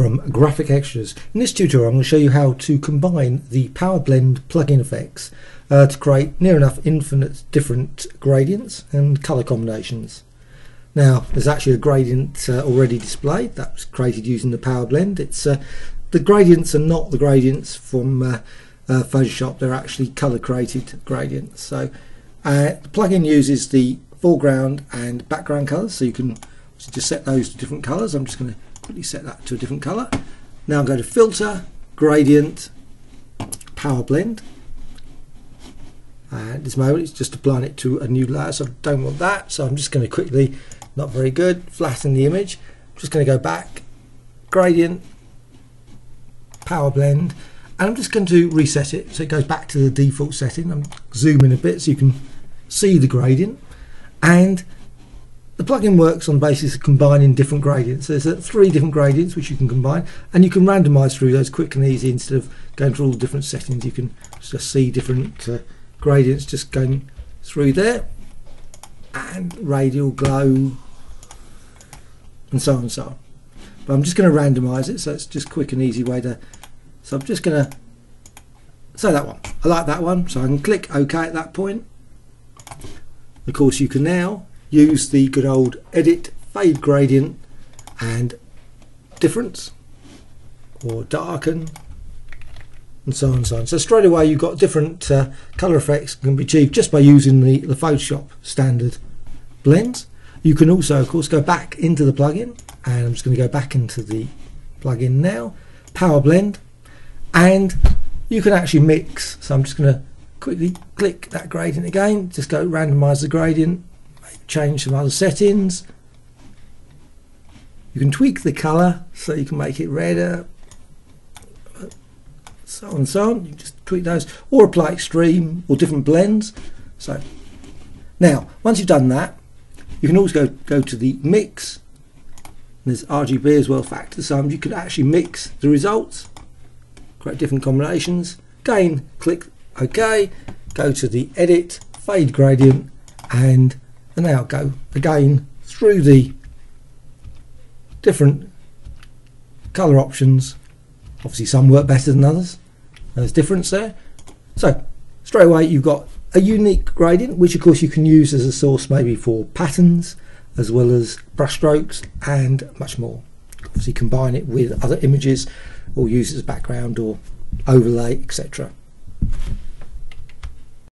from Graphicxtras. In this tutorial I'm going to show you how to combine the Power Blend plugin effects uh, to create near enough infinite different gradients and colour combinations. Now there's actually a gradient uh, already displayed that was created using the Power Blend. It's uh, The gradients are not the gradients from uh, uh, Photoshop, they're actually colour created gradients. So uh, the plugin uses the foreground and background colours so you can just set those to different colours. I'm just going to quickly set that to a different colour. Now go to filter, gradient, power blend. And at this moment it's just applying it to a new layer so I don't want that so I'm just going to quickly, not very good, flatten the image. I'm just going to go back, gradient, power blend and I'm just going to reset it so it goes back to the default setting. I'm zooming a bit so you can see the gradient and the plugin works on the basis of combining different gradients. There's uh, three different gradients which you can combine and you can randomize through those quick and easy instead of going through all the different settings. You can just see different uh, gradients just going through there and radial glow and so on and so on. But I'm just going to randomize it so it's just quick and easy way to so I'm just going to say that one. I like that one so I can click OK at that point. Of course you can now use the good old edit fade gradient and difference or darken and so on and so on. So straight away you've got different uh, colour effects can be achieved just by using the, the Photoshop standard blends. You can also of course go back into the plugin and I'm just going to go back into the plugin now, power blend and you can actually mix. So I'm just going to quickly click that gradient again, just go randomize the gradient change some other settings. You can tweak the color so you can make it redder, so on and so on. You just tweak those or apply extreme or different blends. So now, once you've done that, you can always go, go to the mix. There's RGB as well, factor sum. You can actually mix the results, create different combinations. Again, click OK, go to the edit, fade gradient, and and now go again through the different color options. Obviously some work better than others there's difference there. So straight away you've got a unique gradient which of course you can use as a source maybe for patterns as well as brushstrokes and much more. Obviously combine it with other images or use it as background or overlay etc